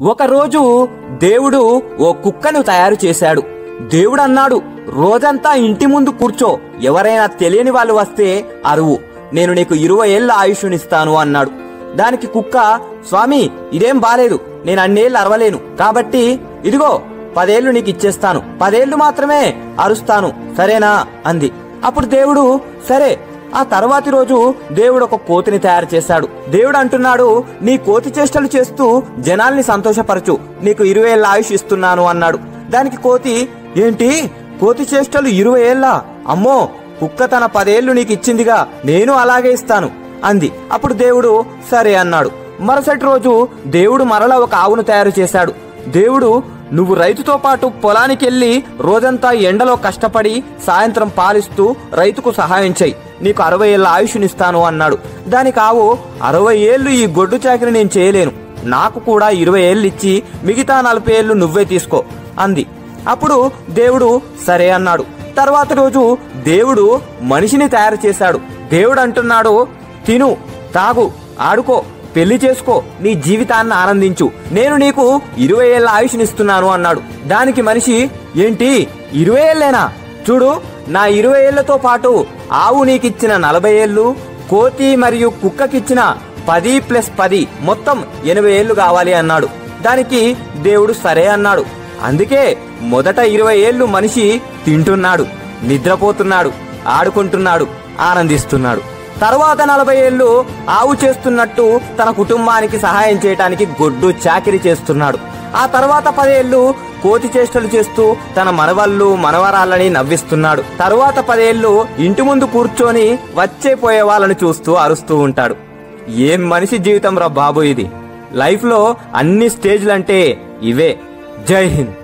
ఒకరోజు దేవుడు ఓ కుక్కను తయారు చేశాడు. దేవుడన్నాడు రోజంతా ఇంటి ముందు కూర్చో ఎవరైనా తెలియని వాళ్ళు వస్తే అరువు. నేను నీకు ఇరవై ఏళ్ళ ఆయుష్నిస్తాను అన్నాడు. దానికి కుక్క స్వామి ఇదేం బాలేదు నేను అన్నేళ్ళు అరవలేను. కాబట్టి ఇదిగో పదేళ్ళు నీకు ఇచ్చేస్తాను. పదేళ్ళు మాత్రమే అరుస్తాను. సరేనా? అంది. అప్పుడు దేవుడు సరే ఆ తర్వాతి రోజు దేవుడు ఒక కోతిని తయారు చేశాడు. దేవుడు అంటున్నాడు నీ కోతి చేష్టలు చేస్తూ జనాల్ని సంతోషపరచు. నీకు ఇరవై ఏళ్ళ ఆయుష్ ఇస్తున్నాను అన్నాడు. దానికి కోతి ఏంటి? కోతి చేష్టలు ఇరవై ఏళ్ళ? అమ్మో కుక్క తన పదేళ్ళు నీకు ఇచ్చిందిగా నేను అలాగే ఇస్తాను అంది. అప్పుడు దేవుడు సరే అన్నాడు. మరుసటి రోజు దేవుడు మరలా ఒక ఆవును తయారు చేశాడు. దేవుడు నువ్వు రైతుతో పాటు పొలానికెళ్ళి రోజంతా ఎండలో కష్టపడి సాయంత్రం పాలిస్తూ రైతుకు సహాయం చేయి. నీకు అరవై ఏళ్ళ ఆయుష్నిస్తాను అన్నాడు. దానికి ఆవు అరవై ఏళ్ళు ఈ గొడ్డు చాకరి నేను చేయలేను. నాకు కూడా ఇరవై ఏళ్ళు ఇచ్చి మిగతా నలభై ఏళ్ళు నువ్వే తీసుకో అంది. అప్పుడు దేవుడు సరే అన్నాడు. తర్వాత రోజు దేవుడు మనిషిని తయారు చేశాడు. దేవుడు అంటున్నాడు తిను తాగు ఆడుకో. పెళ్ళి చేసుకో నీ జీవితాన్ని ఆనందించు. నేను నీకు ఇరవై ఏళ్ళ ఆయుష్నిస్తున్నాను అన్నాడు. దానికి మనిషి ఏంటి ఇరవై ఏళ్ళేనా? చూడు నా ఇరవై ఏళ్ళతో పాటు ఆవు నీకిచ్చిన నలభై ఏళ్ళు కోతి మరియు కుక్కకిచ్చిన పది ప్లస్ పది మొత్తం ఎనభై ఏళ్ళు కావాలి అన్నాడు. దానికి దేవుడు సరే అన్నాడు. అందుకే మొదట ఇరవై ఏళ్ళు మనిషి తింటున్నాడు నిద్రపోతున్నాడు ఆడుకుంటున్నాడు ఆనందిస్తున్నాడు. తర్వాత నలభై ఏళ్ళు ఆవు చేస్తున్నట్టు తన కుటుంబానికి సహాయం చేయటానికి గొడ్డు చాకిరి చేస్తున్నాడు. ఆ తర్వాత పదేళ్ళు కోతి చేష్టలు చేస్తూ తన మనవళ్ళు మనవరాళ్ళని నవ్విస్తున్నాడు. తరువాత పదేళ్ళు ఇంటి ముందు కూర్చొని వచ్చే పోయే వాళ్ళని చూస్తూ అరుస్తూ ఉంటాడు. ఏం మనిషి జీవితం రా బాబు ఇది. లైఫ్లో అన్ని స్టేజ్లంటే ఇవే. జై హింద్.